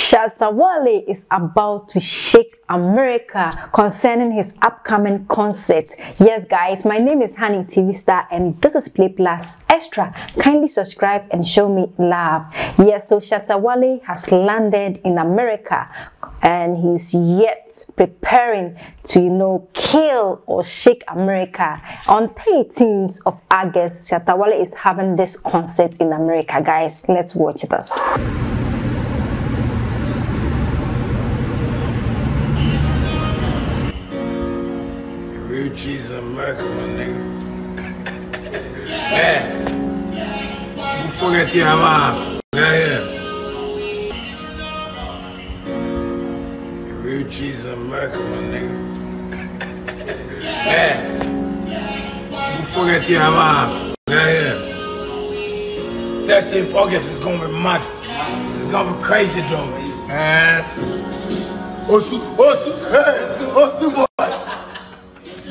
Shatta Wale is about to shake America concerning his upcoming concert. Yes, guys, my name is Honey TV Star and this is Playpluzz Xtra. Kindly subscribe and show me love. Yes, so Shatta Wale has landed in America and he's yet preparing to, you know, kill or shake America. On 13th of August, Shatta Wale is having this concert in America, guys. Let's watch this. Real cheese America, my nigga. hey, you forget your mom. Yeah, yeah. Real cheese America, my nigga. hey, you forget your mom. Yeah, yeah. 13th August is gonna be mad. It's gonna be crazy, though. Eh? Osu, Osu, hey, Osu, boy.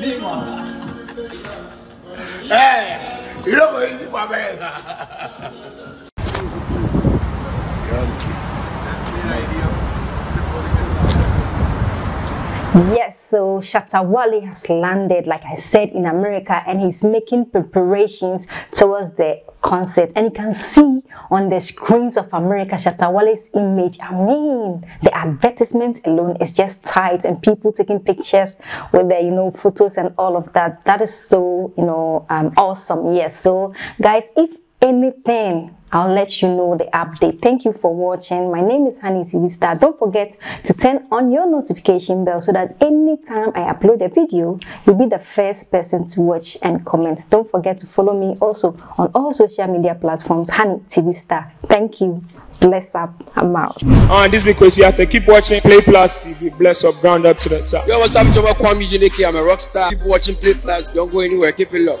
lima eh iloko izi kwabeka Yes, so Shatta Wale has landed, like I said, in America and he's making preparations towards the concert. And you can see on the screens of America Shatta Wale's image. I mean, the advertisement alone is just tight and people taking pictures with their, you know, photos and all of that. That is so, you know, um, awesome. Yes, so guys, if anything I'll let you know the update. Thank you for watching. My name is Honey TV Star. Don't forget to turn on your notification bell so that anytime I upload a video, you'll be the first person to watch and comment. Don't forget to follow me also on all social media platforms, Honey TV Star. Thank you. Bless up. I'm out. And this because you have to keep watching Playpluzz TV. Bless up, ground up to the top. Yo, what's up? It's your boy Kwame Juneke. I'm a rock star. Keep watching Playpluzz. Don't go anywhere. Keep it low.